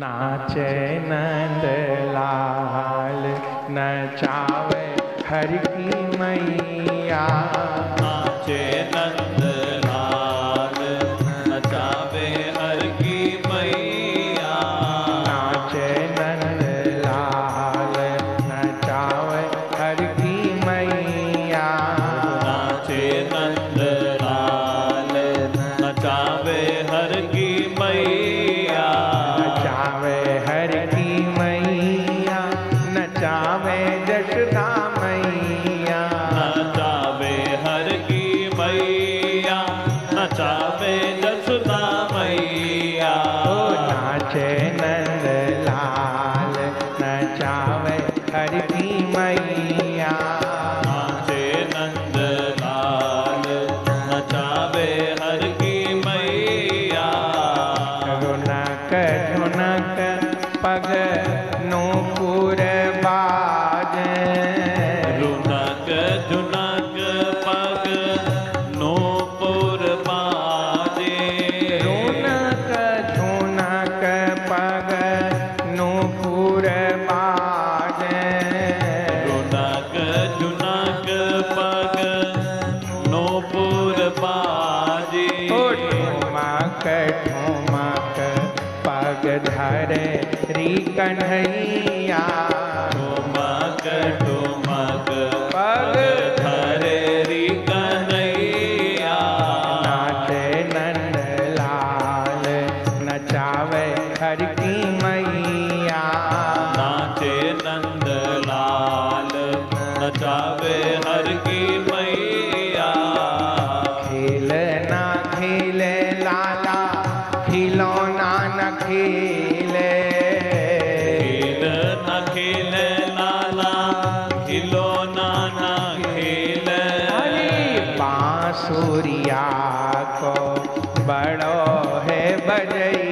नाचे नंद लाल नचावे हर की मैया। नाचे पग धरे री कन्हैया। ठुमक ठुमक पग धरे री कन्हैया। नाचे नंद लाल नचावे हर की मैया। नाचे नंद लाल नचावे हर की मैया। खेल ना खेले लाला खिलौना खेले खेल न खेल लाला खिलौना न खेल। अरे बांसुरिया को बड़ो है बजैया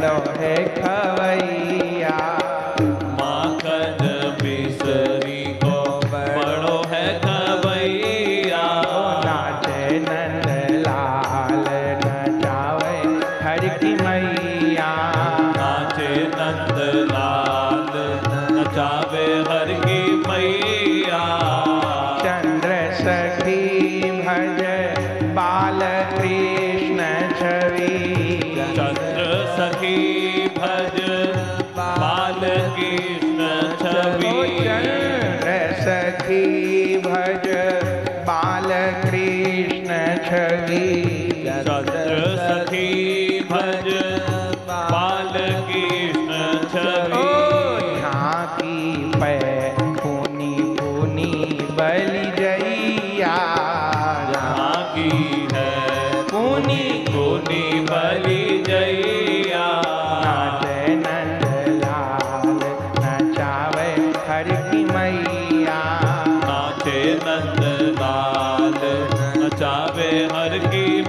बड़ो है खवैया। माखन मिसरी को बड़ो है खवैया। नाचे नंद लाल नचावे हर की मैया। नाचे नंद लाल नचावे हर की मैया। चंद्र सखी कृष्ण छवि। सखी भज बाल कृष्ण छवि ਲਾਲ ਨਚਾਵੇ ਹਰ ਕੀ